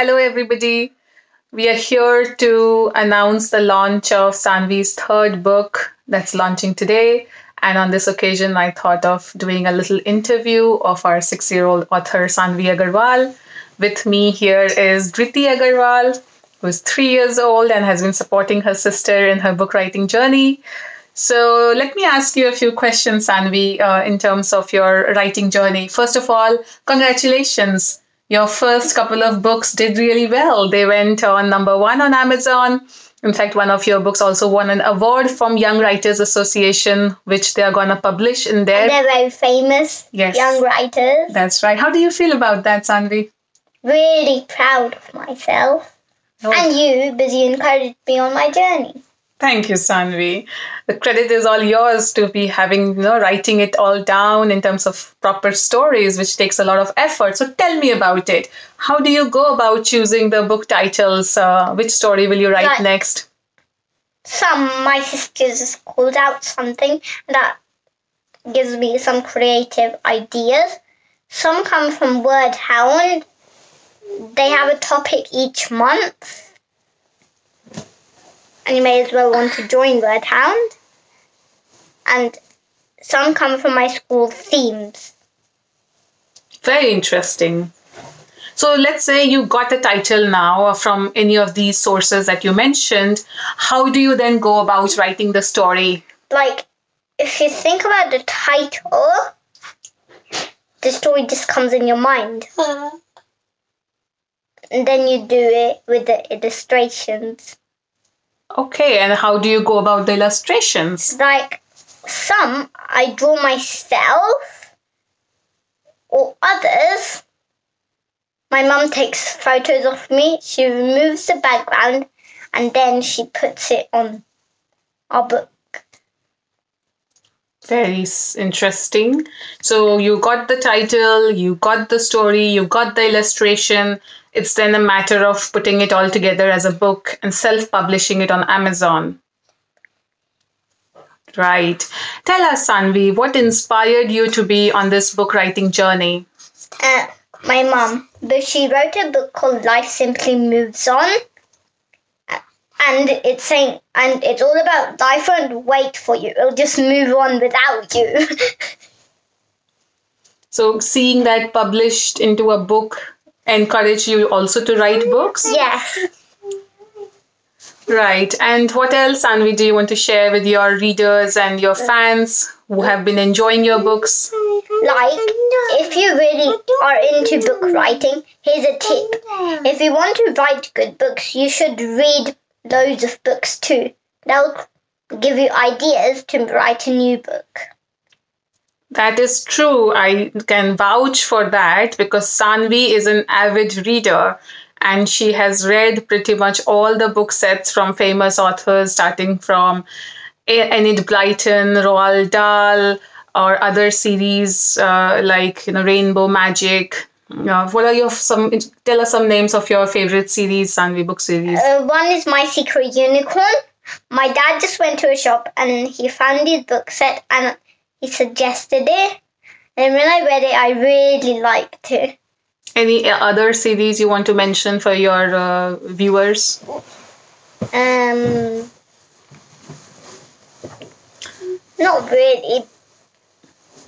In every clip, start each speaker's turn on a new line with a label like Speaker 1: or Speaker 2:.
Speaker 1: Hello, everybody. We are here to announce the launch of Saanvi's third book that's launching today. And on this occasion, I thought of doing a little interview of our six year old author, Saanvi Agarwal. With me here is Driti Agarwal, who is three years old and has been supporting her sister in her book writing journey. So let me ask you a few questions, Saanvi, uh, in terms of your writing journey. First of all, congratulations. Your first couple of books did really well. They went on number one on Amazon. In fact, one of your books also won an award from Young Writers Association, which they are going to publish in their.
Speaker 2: And they're very famous
Speaker 1: Yes.
Speaker 2: young writers.
Speaker 1: That's right. How do you feel about that, Saanvi?
Speaker 2: Really proud of myself.
Speaker 1: Oh.
Speaker 2: And you, because you encouraged me on my journey.
Speaker 1: Thank you, Saanvi. The credit is all yours to be having, you know, writing it all down in terms of proper stories, which takes a lot of effort. So tell me about it. How do you go about choosing the book titles? Uh, which story will you write
Speaker 2: Right.
Speaker 1: next?
Speaker 2: Some, my sisters called out something that gives me some creative ideas. Some come from Word Hound. They have a topic each month. And you may as well want to join Word Hound. And some come from my school themes.
Speaker 1: Very interesting. So let's say you got the title now from any of these sources that you mentioned. How do you then go about writing the story?
Speaker 2: like if you think about the title, the story just comes in your mind. And then you do it with the illustrations.
Speaker 1: Okay, and how do you go about the illustrations?
Speaker 2: Like some I draw myself, or others, my mum takes photos of me, she removes the background, and then she puts it on our book.
Speaker 1: Very interesting. So you got the title, you got the story, you got the illustration. It's then a matter of putting it all together as a book and self publishing it on Amazon. Right. Tell us, Saanvi, what inspired you to be on this book writing journey?
Speaker 2: uh, my mom. but she wrote a book called Life Simply Moves On. And it's saying, and it's all about life won't wait for you. It'll just move on without you.
Speaker 1: So, seeing that published into a book encouraged you also to write books?
Speaker 2: yeah.
Speaker 1: Right. And what else, Anvi, do you want to share with your readers and your fans who have been enjoying your books?
Speaker 2: Like, if you really are into book writing, here's a tip. If you want to write good books, you should read loads of books too. That'll give you ideas to write a new book.
Speaker 1: That is true. I can vouch for that because Saanvi is an avid reader and she has read pretty much all the book sets from famous authors, starting from Enid Blyton, Roald Dahl, or other series uh, like you know Rainbow Magic. Uh, what are your some? Tell us some names of your favorite series, Saanvi book series.
Speaker 2: Uh, one is My Secret Unicorn. My dad just went to a shop and he found his book set and he suggested it. And when I read it, I really liked it.
Speaker 1: Any other series you want to mention for your uh, viewers?
Speaker 2: Um, not really.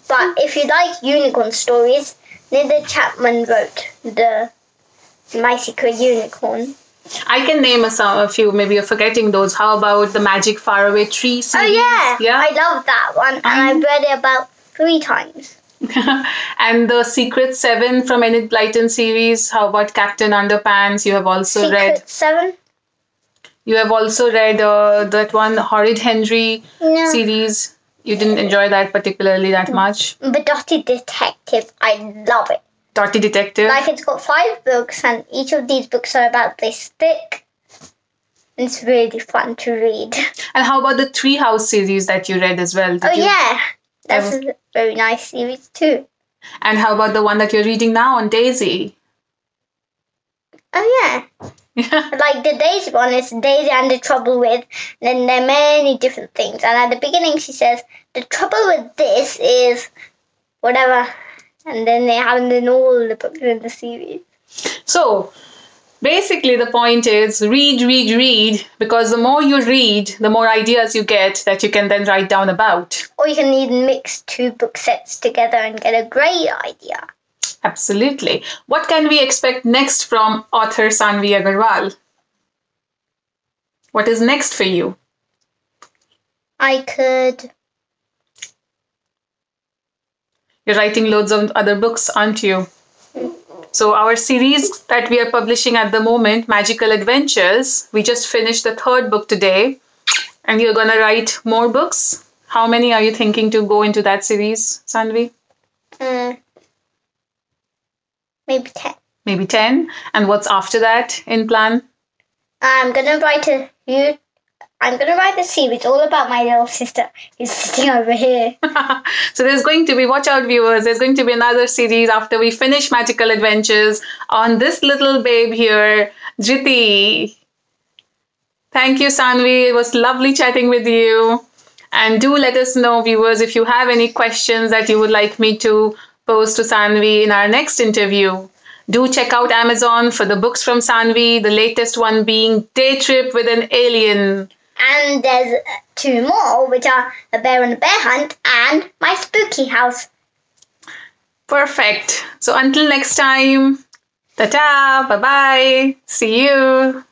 Speaker 2: But if you like unicorn stories, Linda Chapman wrote the My Secret Unicorn.
Speaker 1: I can name a, some, a few. Maybe you're forgetting those. How about the Magic Faraway Tree series?
Speaker 2: Oh yeah,
Speaker 1: yeah.
Speaker 2: I love that one, and I've read it about three times.
Speaker 1: and the Secret Seven from Enid Blyton series. How about Captain Underpants? You have also read
Speaker 2: Secret
Speaker 1: read.
Speaker 2: Seven.
Speaker 1: You have also read uh, that one Horrid Henry
Speaker 2: No.
Speaker 1: series. You didn't enjoy that particularly that mm. much.
Speaker 2: The Dotty Detective, I love it.
Speaker 1: Dotty Detective.
Speaker 2: Like it's got five books, and each of these books are about this thick. It's really fun to read.
Speaker 1: and how about the Treehouse series that you read as well? Did
Speaker 2: Oh
Speaker 1: you?
Speaker 2: yeah, that's a very nice series too.
Speaker 1: And how about the one that you're reading now on Daisy?
Speaker 2: Oh yeah, like the Daisy one is Daisy and the trouble with. Then there are many different things, and at the beginning she says the trouble with this is whatever, and then they have it in all the books in the series.
Speaker 1: So, Basically, the point is read, read, read, because the more you read, the more ideas you get that you can then write down about.
Speaker 2: Or you can even mix two book sets together and get a great idea.
Speaker 1: Absolutely. What can we expect next from author Saanvi Agarwal? What is next for you?
Speaker 2: I could.
Speaker 1: You're writing loads of other books, aren't you? So, our series that we are publishing at the moment, Magical Adventures, we just finished the third book today, and you're going to write more books. How many are you thinking to go into that series, Saanvi?
Speaker 2: Mm, maybe 10.
Speaker 1: Maybe 10. And what's after that in plan?
Speaker 2: I'm gonna write a you. I'm gonna write a series all about my little sister who's sitting over here.
Speaker 1: so there's going to be watch out viewers there's going to be another series after we finish magical adventures on this little babe here driti thank you saanvi it was lovely chatting with you and do let us know viewers if you have any questions that you would like me to pose to saanvi in our next interview do check out amazon for the books from saanvi the latest one being day trip with an alien
Speaker 2: And there's uh, two more, which are a bear and a bear hunt and my spooky house.
Speaker 1: Perfect. So until next time, ta ta, bye bye, see you.